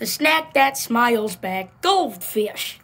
The snack that smiles back, goldfish.